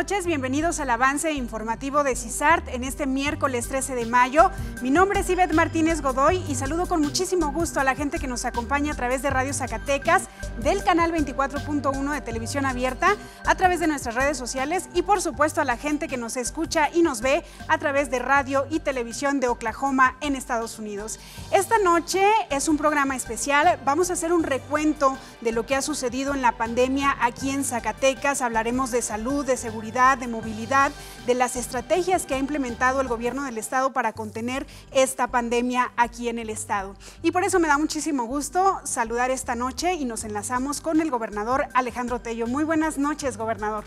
noches, bienvenidos al avance informativo de CISART en este miércoles 13 de mayo. Mi nombre es Ivette Martínez Godoy y saludo con muchísimo gusto a la gente que nos acompaña a través de Radio Zacatecas, del canal 24.1 de Televisión Abierta, a través de nuestras redes sociales y por supuesto a la gente que nos escucha y nos ve a través de radio y televisión de Oklahoma en Estados Unidos. Esta noche es un programa especial, vamos a hacer un recuento de lo que ha sucedido en la pandemia aquí en Zacatecas, hablaremos de salud, de seguridad, de movilidad, de las estrategias que ha implementado el gobierno del estado para contener esta pandemia aquí en el estado. Y por eso me da muchísimo gusto saludar esta noche y nos enlazamos con el gobernador Alejandro Tello. Muy buenas noches, gobernador.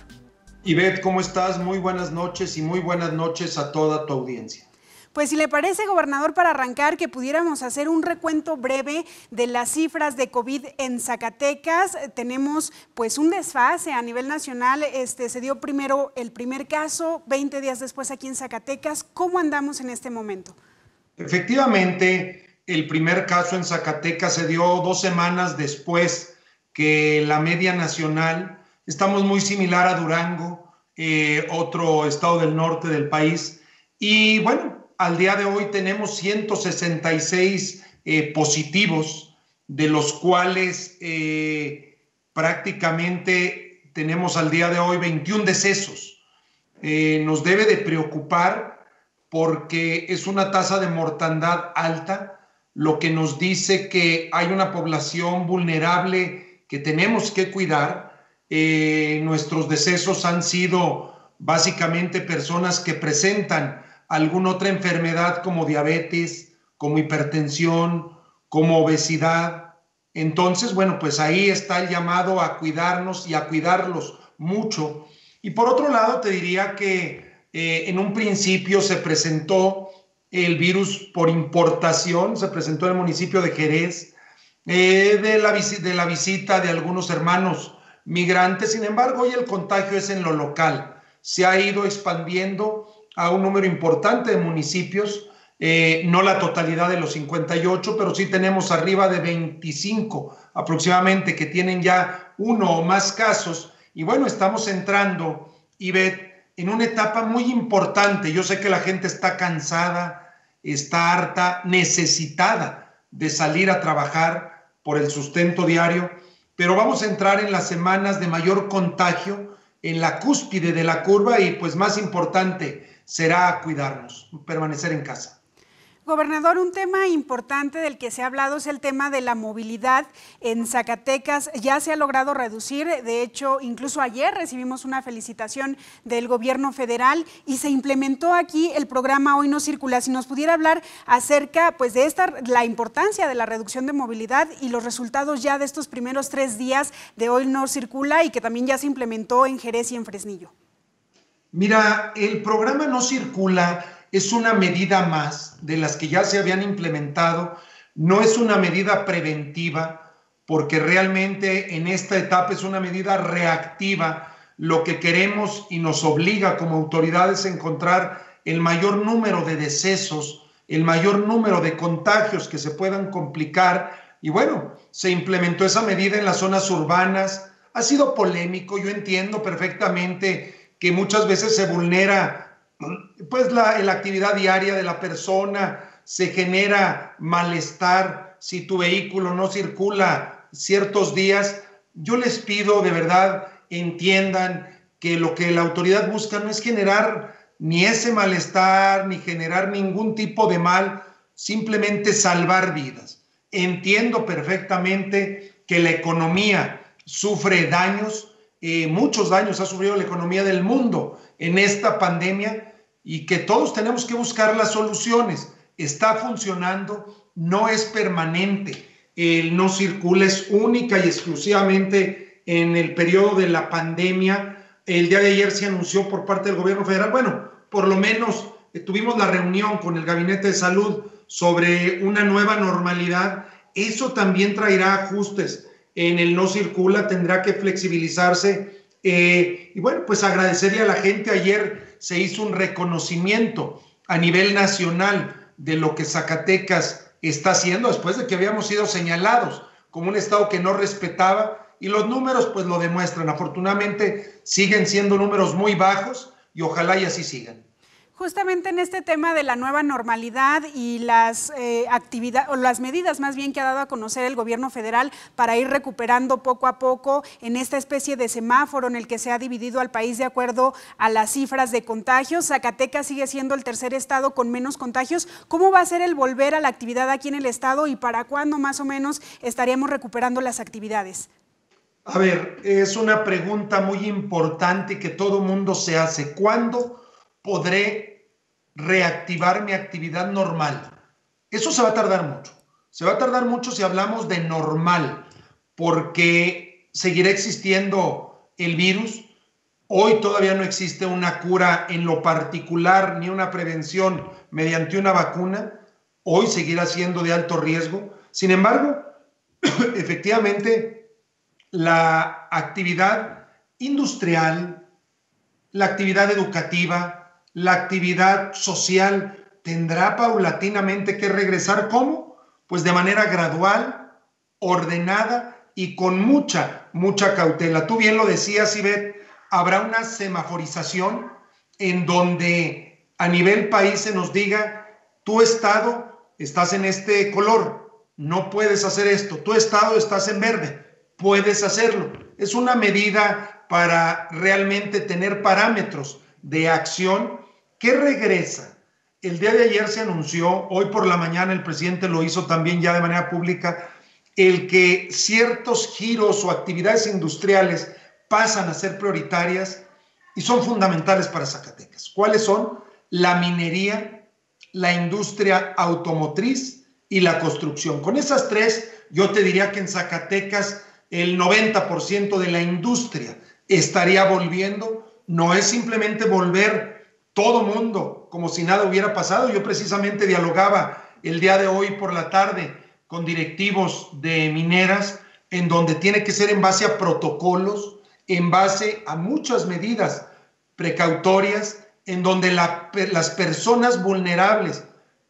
Ivette, ¿cómo estás? Muy buenas noches y muy buenas noches a toda tu audiencia. Pues si le parece, gobernador, para arrancar, que pudiéramos hacer un recuento breve de las cifras de COVID en Zacatecas. Tenemos pues un desfase a nivel nacional. Este, se dio primero el primer caso, 20 días después aquí en Zacatecas. ¿Cómo andamos en este momento? Efectivamente, el primer caso en Zacatecas se dio dos semanas después que la media nacional. Estamos muy similar a Durango, eh, otro estado del norte del país. Y bueno, al día de hoy tenemos 166 eh, positivos, de los cuales eh, prácticamente tenemos al día de hoy 21 decesos. Eh, nos debe de preocupar porque es una tasa de mortandad alta, lo que nos dice que hay una población vulnerable que tenemos que cuidar. nuestros decesos han sido básicamente personas que presentan alguna otra enfermedad como diabetes, como hipertensión, como obesidad. Entonces, bueno, pues ahí está el llamado a cuidarnos y a cuidarlos mucho. Y por otro lado, te diría que eh, en un principio se presentó el virus por importación, se presentó en el municipio de Jerez, eh, de, la de la visita de algunos hermanos migrantes. Sin embargo, hoy el contagio es en lo local. Se ha ido expandiendo a un número importante de municipios, eh, no la totalidad de los 58, pero sí tenemos arriba de 25 aproximadamente que tienen ya uno o más casos. Y bueno, estamos entrando, Ivette, en una etapa muy importante. Yo sé que la gente está cansada, está harta, necesitada de salir a trabajar por el sustento diario, pero vamos a entrar en las semanas de mayor contagio, en la cúspide de la curva y pues más importante, será cuidarnos, permanecer en casa. Gobernador, un tema importante del que se ha hablado es el tema de la movilidad en Zacatecas. Ya se ha logrado reducir, de hecho, incluso ayer recibimos una felicitación del gobierno federal y se implementó aquí el programa Hoy no circula. Si nos pudiera hablar acerca pues, de esta, la importancia de la reducción de movilidad y los resultados ya de estos primeros tres días de Hoy no circula y que también ya se implementó en Jerez y en Fresnillo. Mira, el programa no circula, es una medida más de las que ya se habían implementado, no es una medida preventiva, porque realmente en esta etapa es una medida reactiva. Lo que queremos y nos obliga como autoridades a encontrar el mayor número de decesos, el mayor número de contagios que se puedan complicar. Y bueno, se implementó esa medida en las zonas urbanas. Ha sido polémico, yo entiendo perfectamente que muchas veces se vulnera pues la, la actividad diaria de la persona, se genera malestar si tu vehículo no circula ciertos días. Yo les pido de verdad entiendan que lo que la autoridad busca no es generar ni ese malestar, ni generar ningún tipo de mal, simplemente salvar vidas. Entiendo perfectamente que la economía sufre daños, muchos daños ha sufrido la economía del mundo en esta pandemia y que todos tenemos que buscar las soluciones. Está funcionando, no es permanente, el no circula, es única y exclusivamente en el periodo de la pandemia. El día de ayer se anunció por parte del gobierno federal, bueno, por lo menos eh, tuvimos la reunión con el Gabinete de Salud sobre una nueva normalidad. Eso también traerá ajustes en el no circula, tendrá que flexibilizarse. Eh, y bueno, pues agradecerle a la gente. Ayer se hizo un reconocimiento a nivel nacional de lo que Zacatecas está haciendo después de que habíamos sido señalados como un estado que no respetaba y los números pues lo demuestran. Afortunadamente siguen siendo números muy bajos y ojalá y así sigan. Justamente en este tema de la nueva normalidad y las eh, actividades o las medidas más bien que ha dado a conocer el gobierno federal para ir recuperando poco a poco en esta especie de semáforo en el que se ha dividido al país de acuerdo a las cifras de contagios. Zacatecas sigue siendo el tercer estado con menos contagios. ¿Cómo va a ser el volver a la actividad aquí en el estado y para cuándo más o menos estaríamos recuperando las actividades? A ver, es una pregunta muy importante que todo mundo se hace. ¿Cuándo? Podré reactivar mi actividad normal. Eso se va a tardar mucho. Se va a tardar mucho si hablamos de normal, porque seguirá existiendo el virus. Hoy todavía no existe una cura en lo particular ni una prevención mediante una vacuna. Hoy seguirá siendo de alto riesgo. Sin embargo, efectivamente, la actividad industrial, la actividad educativa, la actividad social tendrá paulatinamente que regresar. ¿Cómo? Pues de manera gradual, ordenada y con mucha, mucha cautela. Tú bien lo decías, Ivette, habrá una semaforización en donde a nivel país se nos diga, tu estado estás en este color, no puedes hacer esto, tu estado estás en verde, puedes hacerlo. Es una medida para realmente tener parámetros de acción ¿Qué regresa? El día de ayer se anunció, hoy por la mañana el presidente lo hizo también ya de manera pública, el que ciertos giros o actividades industriales pasan a ser prioritarias y son fundamentales para Zacatecas. ¿Cuáles son? La minería, la industria automotriz y la construcción. Con esas tres, yo te diría que en Zacatecas el 90% de la industria estaría volviendo. No es simplemente volver todo mundo, como si nada hubiera pasado. Yo precisamente dialogaba el día de hoy por la tarde con directivos de mineras, en donde tiene que ser en base a protocolos, en base a muchas medidas precautorias, en donde las personas vulnerables,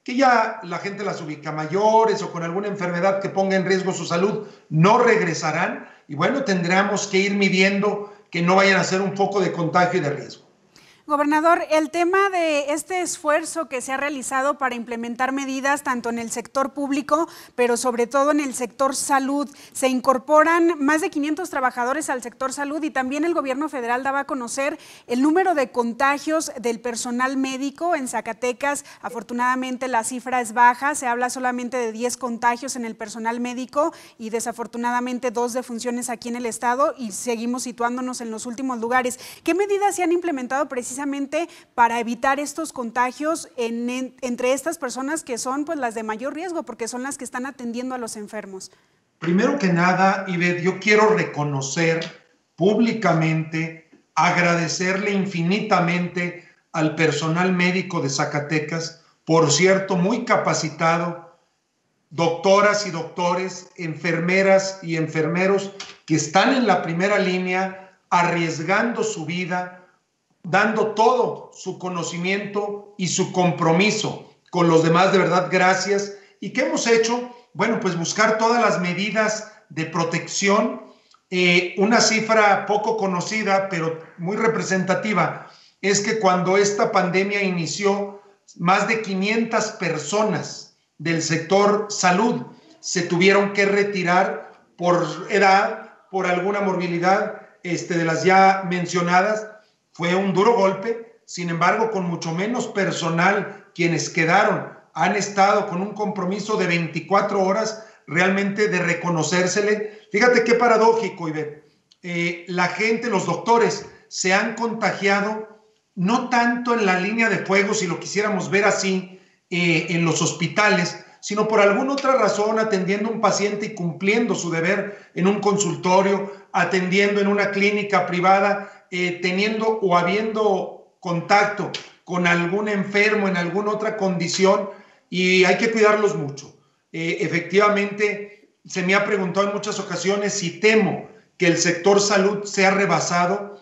que ya la gente las ubica mayores o con alguna enfermedad que ponga en riesgo su salud, no regresarán. Y bueno, tendremos que ir midiendo que no vayan a ser un foco de contagio y de riesgo. Gobernador, el tema de este esfuerzo que se ha realizado para implementar medidas tanto en el sector público, pero sobre todo en el sector salud, se incorporan más de 500 trabajadores al sector salud y también el gobierno federal daba a conocer el número de contagios del personal médico en Zacatecas. Afortunadamente la cifra es baja, se habla solamente de 10 contagios en el personal médico y desafortunadamente dos defunciones aquí en el estado y seguimos situándonos en los últimos lugares. ¿Qué medidas se han implementado precisamente? Para evitar estos contagios entre estas personas que son pues las de mayor riesgo, porque son las que están atendiendo a los enfermos. Primero que nada, Ivette, yo quiero reconocer públicamente, agradecerle infinitamente al personal médico de Zacatecas, por cierto, muy capacitado, doctoras y doctores, enfermeras y enfermeros que están en la primera línea arriesgando su vida dando todo su conocimiento y su compromiso con los demás, de verdad, gracias. ¿Y qué hemos hecho? Bueno, pues buscar todas las medidas de protección. Eh, una cifra poco conocida, pero muy representativa, es que cuando esta pandemia inició, más de 500 personas del sector salud se tuvieron que retirar por edad, por alguna morbilidad este, de las ya mencionadas, fue un duro golpe, sin embargo, con mucho menos personal, quienes quedaron han estado con un compromiso de 24 horas realmente de reconocérsele. Fíjate qué paradójico, Iber. Eh, la gente, los doctores, se han contagiado no tanto en la línea de fuego, si lo quisiéramos ver así, eh, en los hospitales, sino por alguna otra razón atendiendo a un paciente y cumpliendo su deber en un consultorio, atendiendo en una clínica privada eh, teniendo o habiendo contacto con algún enfermo en alguna otra condición y hay que cuidarlos mucho. Eh, efectivamente, se me ha preguntado en muchas ocasiones si temo que el sector salud sea rebasado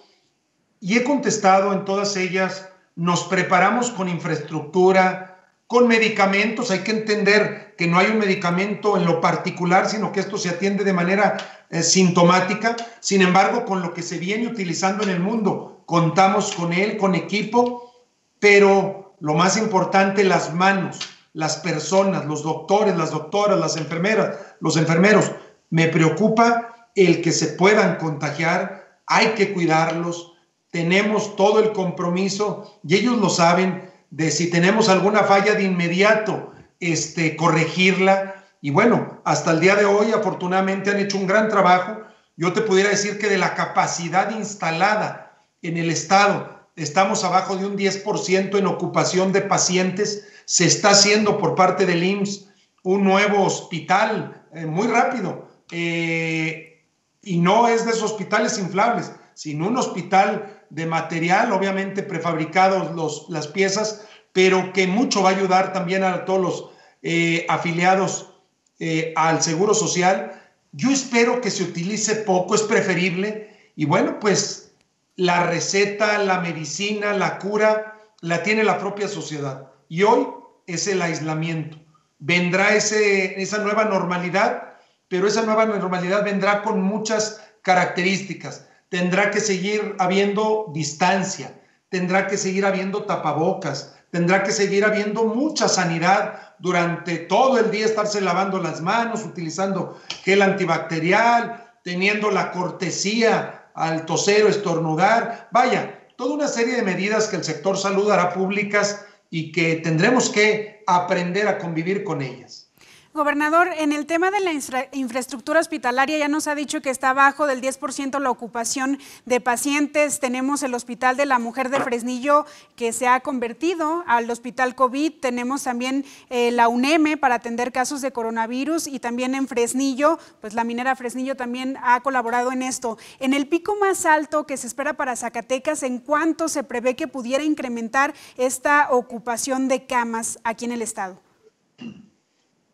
y he contestado en todas ellas, nos preparamos con infraestructura, con medicamentos. Hay que entender que no hay un medicamento en lo particular, sino que esto se atiende de manera eh, sintomática. Sin embargo, con lo que se viene utilizando en el mundo, contamos con él, con equipo, pero lo más importante, las manos, las personas, los doctores, las doctoras, las enfermeras, los enfermeros. Me preocupa el que se puedan contagiar, hay que cuidarlos, tenemos todo el compromiso y ellos lo saben de si tenemos alguna falla de inmediato, este, corregirla. Y bueno, hasta el día de hoy afortunadamente han hecho un gran trabajo. Yo te pudiera decir que de la capacidad instalada en el Estado, estamos abajo de un 10% en ocupación de pacientes. Se está haciendo por parte del IMSS un nuevo hospital eh, muy rápido. Eh, y no es de esos hospitales inflables, sino un hospital de material, obviamente prefabricados los, las piezas, pero que mucho va a ayudar también a todos los eh, afiliados eh, al Seguro Social. Yo espero que se utilice poco, es preferible. Y bueno, pues la receta, la medicina, la cura, la tiene la propia sociedad. Y hoy es el aislamiento. Vendrá ese, esa nueva normalidad, pero esa nueva normalidad vendrá con muchas características tendrá que seguir habiendo distancia, tendrá que seguir habiendo tapabocas, tendrá que seguir habiendo mucha sanidad durante todo el día, estarse lavando las manos, utilizando gel antibacterial, teniendo la cortesía al toser o estornudar. Vaya, toda una serie de medidas que el sector salud hará públicas y que tendremos que aprender a convivir con ellas. Gobernador, en el tema de la infraestructura hospitalaria ya nos ha dicho que está abajo del 10% la ocupación de pacientes. Tenemos el Hospital de la Mujer de Fresnillo que se ha convertido al Hospital COVID. Tenemos también eh, la UNEM para atender casos de coronavirus y también en Fresnillo, pues la minera Fresnillo también ha colaborado en esto. En el pico más alto que se espera para Zacatecas, ¿en cuánto se prevé que pudiera incrementar esta ocupación de camas aquí en el estado?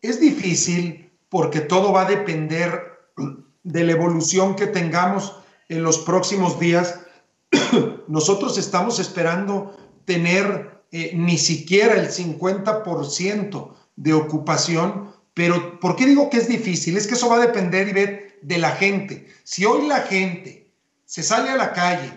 Es difícil porque todo va a depender de la evolución que tengamos en los próximos días. Nosotros estamos esperando tener eh, ni siquiera el 50% de ocupación, pero ¿por qué digo que es difícil? Es que eso va a depender, de la gente. Si hoy la gente se sale a la calle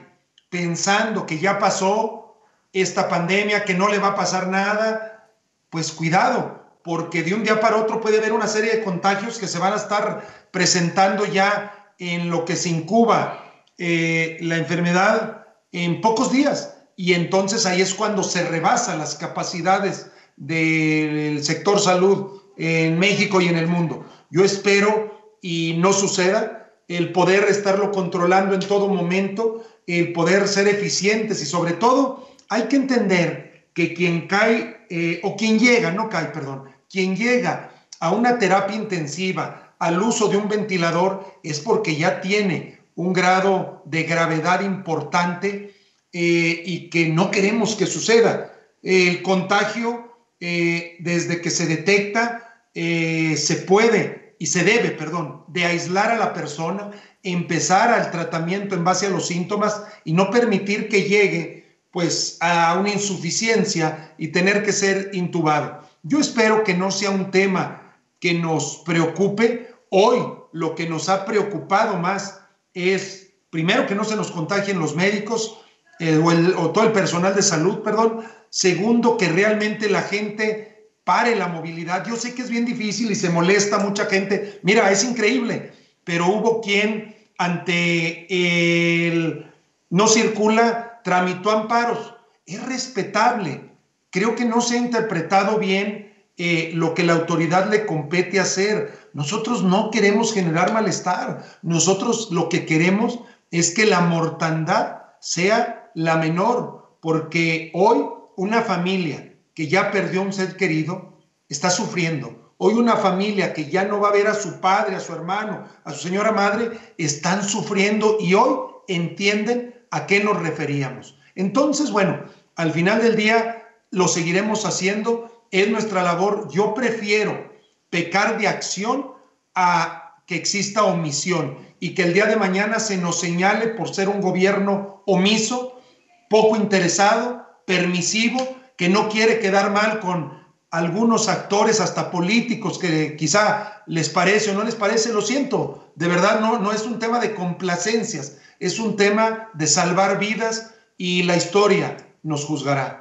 pensando que ya pasó esta pandemia, que no le va a pasar nada, pues cuidado, porque de un día para otro puede haber una serie de contagios que se van a estar presentando ya en lo que se incuba eh, la enfermedad en pocos días. Y entonces ahí es cuando se rebasan las capacidades del sector salud en México y en el mundo. Yo espero y no suceda el poder estarlo controlando en todo momento, el poder ser eficientes y sobre todo hay que entender que quien cae eh, o quien llega, no cae, perdón, quien llega a una terapia intensiva, al uso de un ventilador, es porque ya tiene un grado de gravedad importante eh, y que no queremos que suceda. El contagio, eh, desde que se detecta, se puede y se debe, perdón, de aislar a la persona, empezar al tratamiento en base a los síntomas y no permitir que llegue pues a una insuficiencia y tener que ser intubado. Yo espero que no sea un tema que nos preocupe. Hoy lo que nos ha preocupado más es, primero, que no se nos contagien los médicos eh, o, todo el personal de salud, perdón. Segundo, que realmente la gente pare la movilidad. Yo sé que es bien difícil y se molesta mucha gente. Mira, es increíble, pero hubo quien ante el no circula tramitó amparos. Es respetable creo que no se ha interpretado bien eh, lo que la autoridad le compete hacer. Nosotros no queremos generar malestar. Nosotros lo que queremos es que la mortandad sea la menor, porque hoy una familia que ya perdió un ser querido está sufriendo. Hoy una familia que ya no va a ver a su padre, a su hermano, a su señora madre, están sufriendo y hoy entienden a qué nos referíamos. Entonces, bueno, al final del día lo seguiremos haciendo, es nuestra labor. Yo prefiero pecar de acción a que exista omisión y que el día de mañana se nos señale por ser un gobierno omiso, poco interesado, permisivo, que no quiere quedar mal con algunos actores, hasta políticos, que quizá les parece o no les parece, lo siento, de verdad no, no es un tema de complacencias, es un tema de salvar vidas y la historia nos juzgará.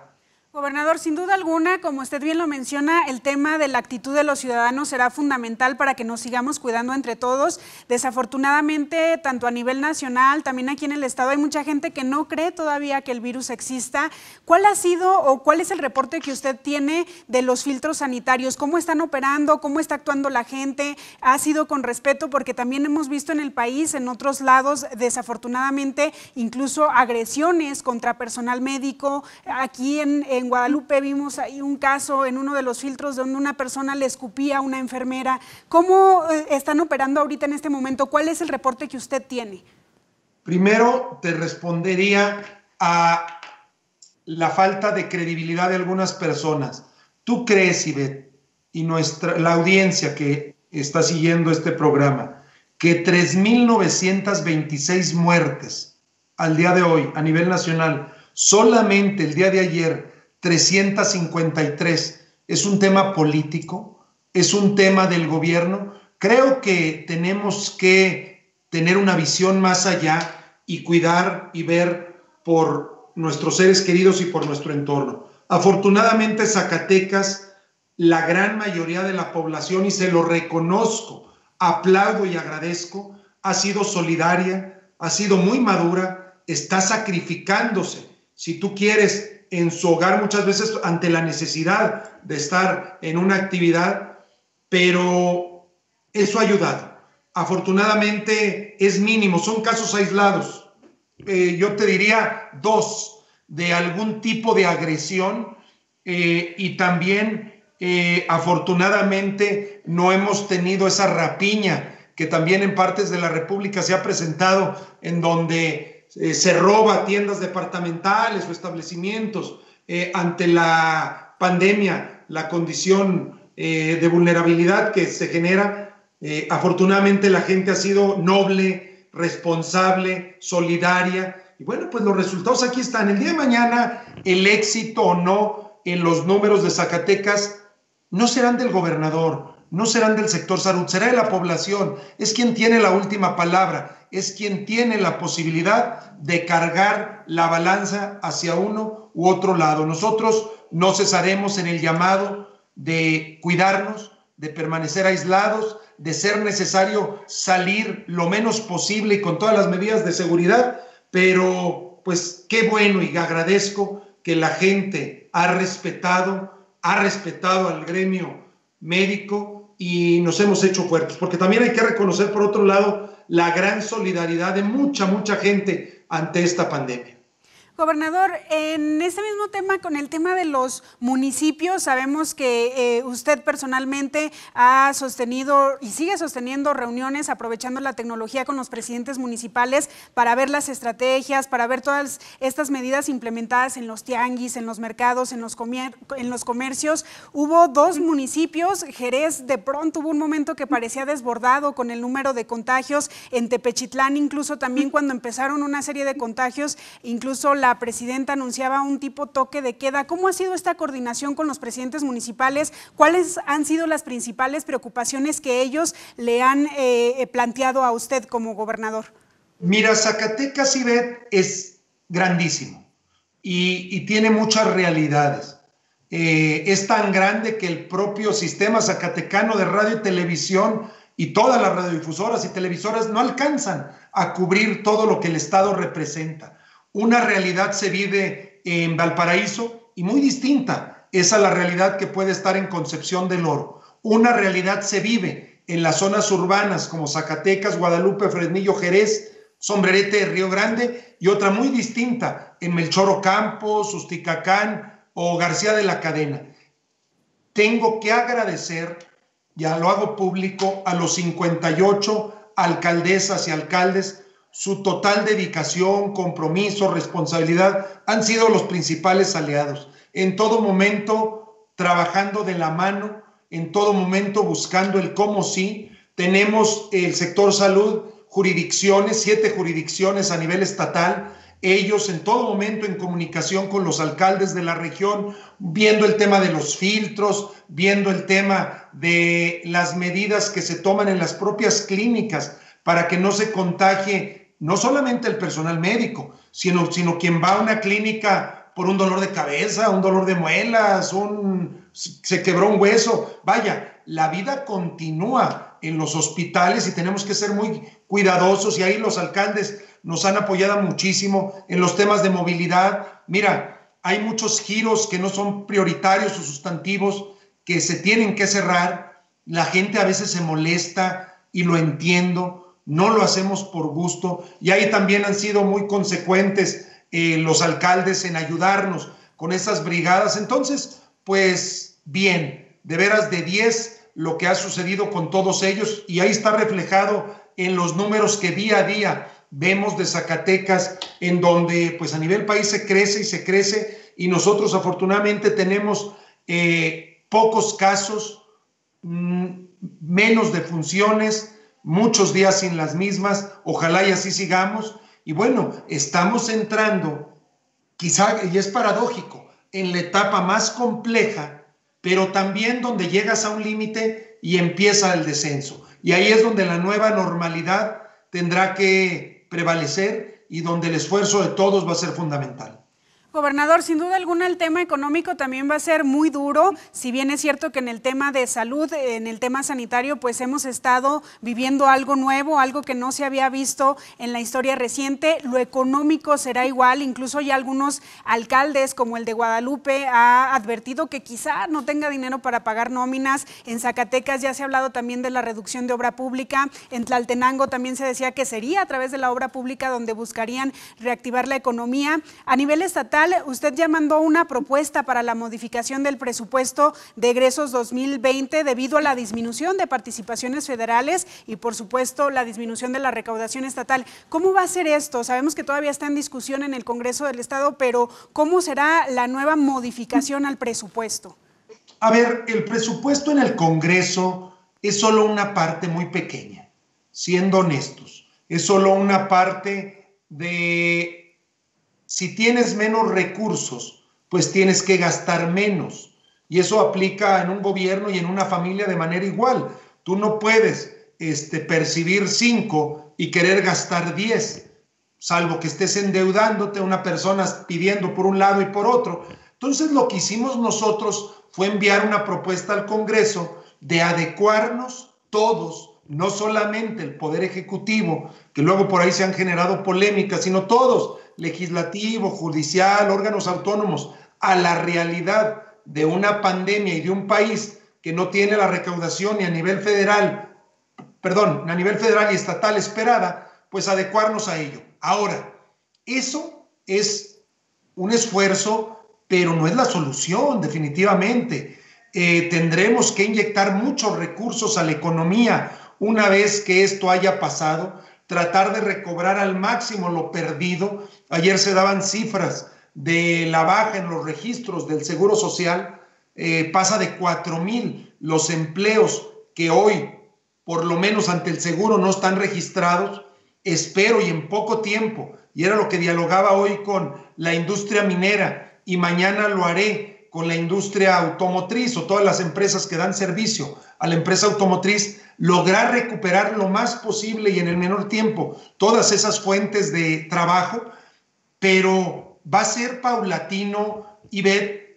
Gobernador, sin duda alguna, como usted bien lo menciona, el tema de la actitud de los ciudadanos será fundamental para que nos sigamos cuidando entre todos. Desafortunadamente, tanto a nivel nacional, también aquí en el Estado, hay mucha gente que no cree todavía que el virus exista. ¿Cuál ha sido o cuál es el reporte que usted tiene de los filtros sanitarios? ¿Cómo están operando? ¿Cómo está actuando la gente? ¿Ha sido con respeto? Porque también hemos visto en el país, en otros lados, desafortunadamente, incluso agresiones contra personal médico. Aquí en en Guadalupe vimos ahí un caso en uno de los filtros donde una persona le escupía a una enfermera. ¿Cómo eh, están operando ahorita en este momento? ¿Cuál es el reporte que usted tiene? Primero te respondería a la falta de credibilidad de algunas personas. ¿Tú crees, Ivette, y nuestra, la audiencia que está siguiendo este programa, que 3.926 muertes al día de hoy a nivel nacional, solamente el día de ayer 353 es un tema político, es un tema del gobierno. Creo que tenemos que tener una visión más allá y cuidar y ver por nuestros seres queridos y por nuestro entorno. Afortunadamente Zacatecas, la gran mayoría de la población, y se lo reconozco, aplaudo y agradezco, ha sido solidaria, ha sido muy madura, está sacrificándose. Si tú quieres en su hogar muchas veces ante la necesidad de estar en una actividad, pero eso ha ayudado. Afortunadamente es mínimo, son casos aislados. Eh, yo te diría dos de algún tipo de agresión eh, y también eh, afortunadamente no hemos tenido esa rapiña que también en partes de la República se ha presentado en donde eh, se roba tiendas departamentales o establecimientos. Eh, ante la pandemia, la condición eh, de vulnerabilidad que se genera, afortunadamente la gente ha sido noble, responsable, solidaria. Y bueno, pues los resultados aquí están. El día de mañana, el éxito o no en los números de Zacatecas no serán del gobernador, no serán del sector salud, será de la población. Es quien tiene la última palabra es quien tiene la posibilidad de cargar la balanza hacia uno u otro lado. Nosotros no cesaremos en el llamado de cuidarnos, de permanecer aislados, de ser necesario salir lo menos posible y con todas las medidas de seguridad, pero pues qué bueno y agradezco que la gente ha respetado, ha respetado al gremio médico y nos hemos hecho fuertes, porque también hay que reconocer por otro lado la gran solidaridad de mucha, mucha gente ante esta pandemia. Gobernador, en este mismo tema, con el tema de los municipios, sabemos que eh, usted personalmente ha sostenido y sigue sosteniendo reuniones aprovechando la tecnología con los presidentes municipales para ver las estrategias, para ver todas estas medidas implementadas en los tianguis, en los mercados, en los, en los comercios. Hubo dos municipios, Jerez de pronto hubo un momento que parecía desbordado con el número de contagios, en Tepechitlán incluso también cuando empezaron una serie de contagios, incluso la la presidenta anunciaba un tipo toque de queda. ¿Cómo ha sido esta coordinación con los presidentes municipales? ¿Cuáles han sido las principales preocupaciones que ellos le han eh, planteado a usted como gobernador? Mira, Zacatecas, Ivette, es grandísimo y, tiene muchas realidades. Eh, es tan grande que el propio sistema zacatecano de radio y televisión y todas las radiodifusoras y televisoras no alcanzan a cubrir todo lo que el Estado representa. Una realidad se vive en Valparaíso y muy distinta es a la realidad que puede estar en Concepción del Oro. Una realidad se vive en las zonas urbanas como Zacatecas, Guadalupe, Fresnillo, Jerez, Sombrerete, Río Grande y otra muy distinta en Melchoro Campos, Susticacán o García de la Cadena. Tengo que agradecer, ya lo hago público, a los 58 alcaldesas y alcaldes su total dedicación, compromiso, responsabilidad han sido los principales aliados. En todo momento trabajando de la mano, en todo momento buscando el cómo sí. Tenemos el sector salud, jurisdicciones, siete jurisdicciones a nivel estatal, ellos en todo momento en comunicación con los alcaldes de la región, viendo el tema de los filtros, viendo el tema de las medidas que se toman en las propias clínicas para que no se contagie no solamente el personal médico, sino, sino quien va a una clínica por un dolor de cabeza, un dolor de muelas, un, se quebró un hueso. Vaya, la vida continúa en los hospitales y tenemos que ser muy cuidadosos y ahí los alcaldes nos han apoyado muchísimo en los temas de movilidad. Mira, hay muchos giros que no son prioritarios o sustantivos que se tienen que cerrar. La gente a veces se molesta y lo entiendo, no lo hacemos por gusto. Y ahí también han sido muy consecuentes eh, los alcaldes en ayudarnos con esas brigadas. Entonces, pues bien, de veras de 10 lo que ha sucedido con todos ellos. Y ahí está reflejado en los números que día a día vemos de Zacatecas, en donde pues a nivel país se crece y se crece. Y nosotros afortunadamente tenemos eh, pocos casos, mm, menos de funciones, muchos días sin las mismas, ojalá y así sigamos. Y bueno, estamos entrando, quizá, y es paradójico, en la etapa más compleja, pero también donde llegas a un límite y empieza el descenso. Y ahí es donde la nueva normalidad tendrá que prevalecer y donde el esfuerzo de todos va a ser fundamental. Gobernador, sin duda alguna el tema económico también va a ser muy duro, si bien es cierto que en el tema de salud, en el tema sanitario, pues hemos estado viviendo algo nuevo, algo que no se había visto en la historia reciente, lo económico será igual, incluso ya algunos alcaldes como el de Guadalupe ha advertido que quizá no tenga dinero para pagar nóminas, en Zacatecas ya se ha hablado también de la reducción de obra pública, en Tlaltenango también se decía que sería a través de la obra pública donde buscarían reactivar la economía. A nivel estatal, usted ya mandó una propuesta para la modificación del presupuesto de egresos 2020 debido a la disminución de participaciones federales y, por supuesto, la disminución de la recaudación estatal. ¿Cómo va a ser esto? Sabemos que todavía está en discusión en el Congreso del Estado, pero ¿cómo será la nueva modificación al presupuesto? A ver, el presupuesto en el Congreso es solo una parte muy pequeña, siendo honestos. Es solo una parte de si tienes menos recursos, pues tienes que gastar menos. Y eso aplica en un gobierno y en una familia de manera igual. Tú no puedes este, percibir cinco y querer gastar diez, salvo que estés endeudándote a una persona pidiendo por un lado y por otro. Entonces lo que hicimos nosotros fue enviar una propuesta al Congreso de adecuarnos todos, no solamente el Poder Ejecutivo, que luego por ahí se han generado polémicas, sino todos, legislativo, judicial, órganos autónomos, a la realidad de una pandemia y de un país que no tiene la recaudación ni a nivel federal, perdón, a nivel federal y estatal esperada, pues adecuarnos a ello. Ahora, eso es un esfuerzo, pero no es la solución, definitivamente. Eh, tendremos que inyectar muchos recursos a la economía una vez que esto haya pasado tratar de recobrar al máximo lo perdido. Ayer se daban cifras de la baja en los registros del Seguro Social, eh, pasa de 4 mil los empleos que hoy, por lo menos ante el seguro, no están registrados. Espero y en poco tiempo, y era lo que dialogaba hoy con la industria minera, y mañana lo haré con la industria automotriz o todas las empresas que dan servicio a la empresa automotriz, lograr recuperar lo más posible y en el menor tiempo todas esas fuentes de trabajo, pero va a ser paulatino y,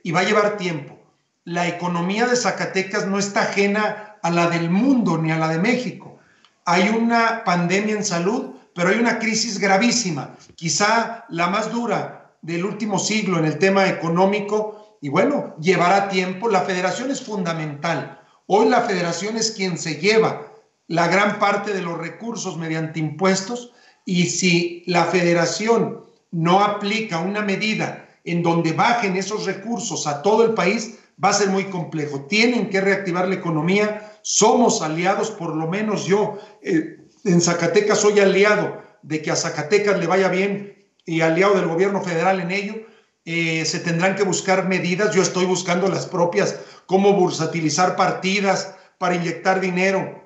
y va a llevar tiempo. La economía de Zacatecas no está ajena a la del mundo ni a la de México. Hay una pandemia en salud, pero hay una crisis gravísima, quizá la más dura del último siglo en el tema económico, y bueno, llevará tiempo. La federación es fundamental Hoy la federación es quien se lleva la gran parte de los recursos mediante impuestos y si la federación no aplica una medida en donde bajen esos recursos a todo el país, va a ser muy complejo. Tienen que reactivar la economía. Somos aliados, por lo menos yo eh, en Zacatecas soy aliado de que a Zacatecas le vaya bien y aliado del gobierno federal en ello. Eh, se tendrán que buscar medidas. Yo estoy buscando las propias cómo bursatilizar partidas para inyectar dinero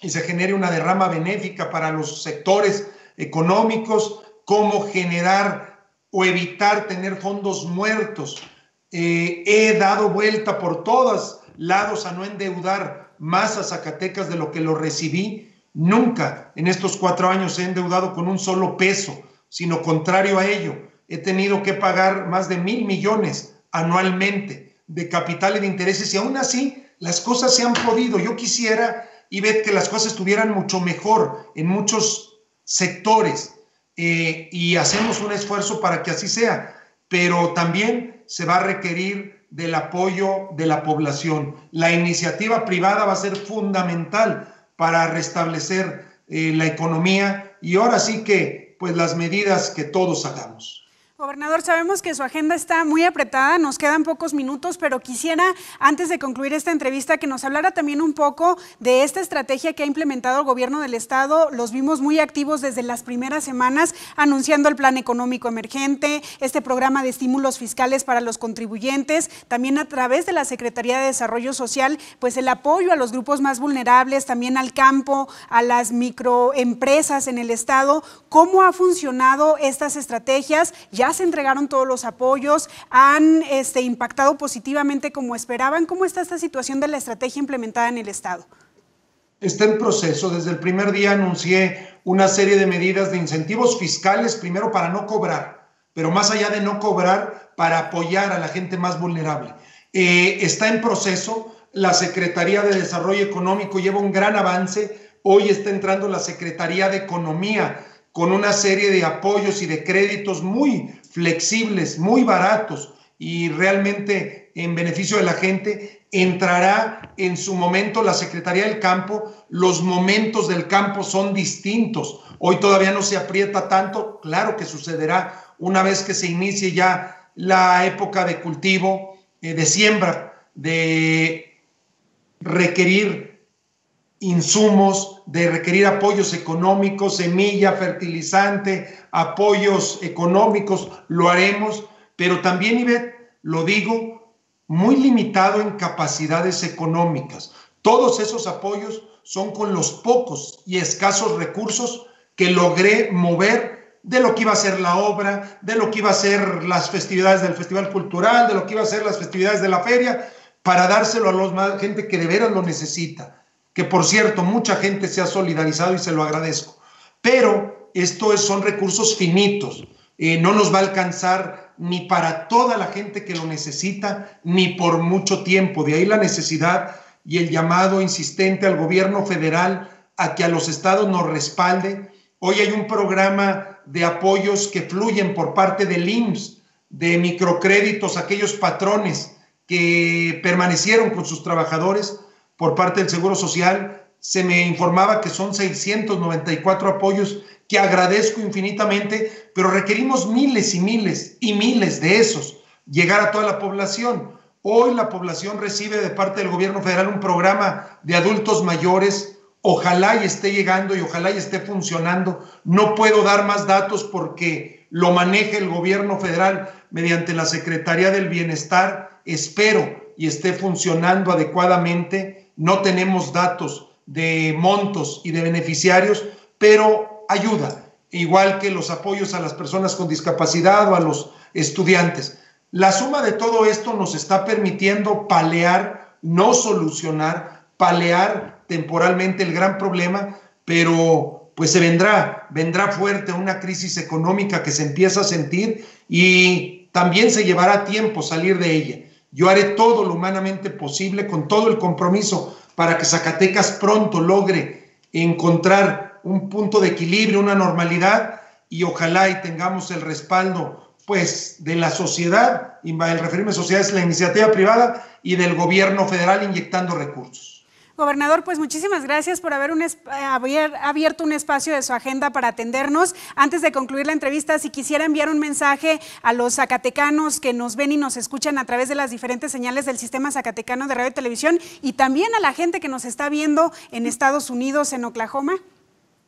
y se genere una derrama benéfica para los sectores económicos, cómo generar o evitar tener fondos muertos. Eh, he dado vuelta por todos lados a no endeudar más a Zacatecas de lo que lo recibí. Nunca en estos cuatro años he endeudado con un solo peso, sino contrario a ello. He tenido que pagar más de mil millones anualmente de capital y de intereses y aún así las cosas se han podido. Yo quisiera, y ver que las cosas estuvieran mucho mejor en muchos sectores eh, y hacemos un esfuerzo para que así sea, pero también se va a requerir del apoyo de la población. La iniciativa privada va a ser fundamental para restablecer eh, la economía y ahora sí que pues las medidas que todos hagamos. Gobernador, sabemos que su agenda está muy apretada, nos quedan pocos minutos, pero quisiera, antes de concluir esta entrevista, que nos hablara también un poco de esta estrategia que ha implementado el gobierno del Estado. Los vimos muy activos desde las primeras semanas, anunciando el plan económico emergente, este programa de estímulos fiscales para los contribuyentes, también a través de la Secretaría de Desarrollo Social, pues el apoyo a los grupos más vulnerables, también al campo, a las microempresas en el Estado. ¿Cómo ha funcionado estas estrategias? Ya se entregaron todos los apoyos, han este, impactado positivamente como esperaban. ¿Cómo está esta situación de la estrategia implementada en el Estado? Está en proceso. Desde el primer día anuncié una serie de medidas de incentivos fiscales, primero para no cobrar, pero más allá de no cobrar, para apoyar a la gente más vulnerable. Eh, está en proceso. La Secretaría de Desarrollo Económico lleva un gran avance. Hoy está entrando la Secretaría de Economía con una serie de apoyos y de créditos muy flexibles, muy baratos y realmente en beneficio de la gente, entrará en su momento la Secretaría del Campo. Los momentos del campo son distintos. Hoy todavía no se aprieta tanto. Claro que sucederá una vez que se inicie ya la época de cultivo, eh, de siembra, de requerir insumos, de requerir apoyos económicos, semilla, fertilizante, apoyos económicos, lo haremos, pero también, Ivette, lo digo, muy limitado en capacidades económicas. Todos esos apoyos son con los pocos y escasos recursos que logré mover de lo que iba a ser la obra, de lo que iba a ser las festividades del Festival Cultural, de lo que iba a ser las festividades de la feria, para dárselo a la gente que de veras lo necesita que por cierto mucha gente se ha solidarizado y se lo agradezco. Pero esto son recursos finitos, eh, no nos va a alcanzar ni para toda la gente que lo necesita, ni por mucho tiempo. De ahí la necesidad y el llamado insistente al gobierno federal a que a los estados nos respalde. Hoy hay un programa de apoyos que fluyen por parte del IMSS, de microcréditos, aquellos patrones que permanecieron con sus trabajadores por parte del Seguro Social, se me informaba que son 694 apoyos que agradezco infinitamente, pero requerimos miles y miles y miles de esos, llegar a toda la población. Hoy la población recibe de parte del gobierno federal un programa de adultos mayores, ojalá y esté llegando y ojalá y esté funcionando. No puedo dar más datos porque lo maneja el gobierno federal mediante la Secretaría del Bienestar. Espero y esté funcionando adecuadamente no tenemos datos de montos y de beneficiarios, pero ayuda, igual que los apoyos a las personas con discapacidad o a los estudiantes. La suma de todo esto nos está permitiendo palear, no solucionar, palear temporalmente el gran problema, pero pues se vendrá, vendrá fuerte una crisis económica que se empieza a sentir y también se llevará tiempo salir de ella. Yo haré todo lo humanamente posible con todo el compromiso para que Zacatecas pronto logre encontrar un punto de equilibrio, una normalidad y ojalá y tengamos el respaldo pues de la sociedad, y el referirme a sociedad es la iniciativa privada y del gobierno federal inyectando recursos. Gobernador, pues muchísimas gracias por haber, abierto un espacio de su agenda para atendernos. Antes de concluir la entrevista, si quisiera enviar un mensaje a los zacatecanos que nos ven y nos escuchan a través de las diferentes señales del sistema zacatecano de radio y televisión y también a la gente que nos está viendo en Estados Unidos, en Oklahoma.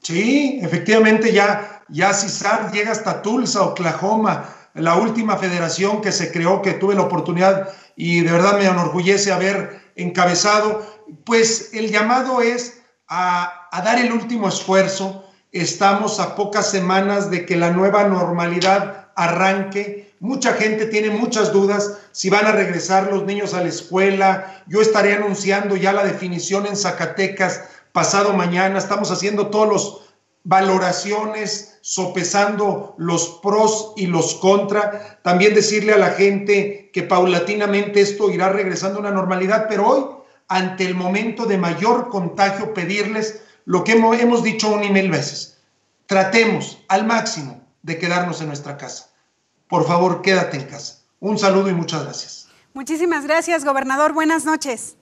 Sí, efectivamente ya, ya CISAR llega hasta Tulsa, Oklahoma, la última federación que se creó, que tuve la oportunidad y de verdad me enorgullece haber encabezado pues el llamado es a, dar el último esfuerzo. Estamos a pocas semanas de que la nueva normalidad arranque. Mucha gente tiene muchas dudas si van a regresar los niños a la escuela. Yo estaré anunciando ya la definición en Zacatecas pasado mañana. Estamos haciendo todos los valoraciones, sopesando los pros y los contra. También decirle a la gente que paulatinamente esto irá regresando a una normalidad, pero hoy, ante el momento de mayor contagio, pedirles lo que hemos dicho un y mil veces. Tratemos al máximo de quedarnos en nuestra casa. Por favor, quédate en casa. Un saludo y muchas gracias. Muchísimas gracias, gobernador. Buenas noches.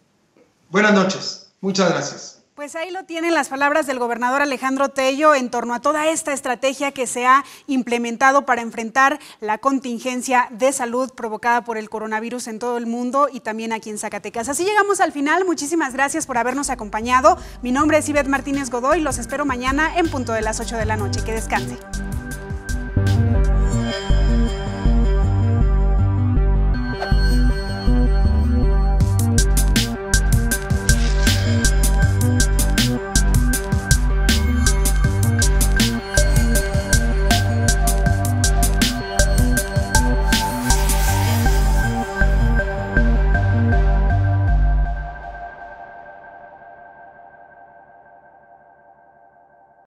Buenas noches. Muchas gracias. Pues ahí lo tienen las palabras del gobernador Alejandro Tello en torno a toda esta estrategia que se ha implementado para enfrentar la contingencia de salud provocada por el coronavirus en todo el mundo y también aquí en Zacatecas. Así llegamos al final. Muchísimas gracias por habernos acompañado. Mi nombre es Ivette Martínez Godoy. Los espero mañana en punto de las 8 de la noche. Que descanse.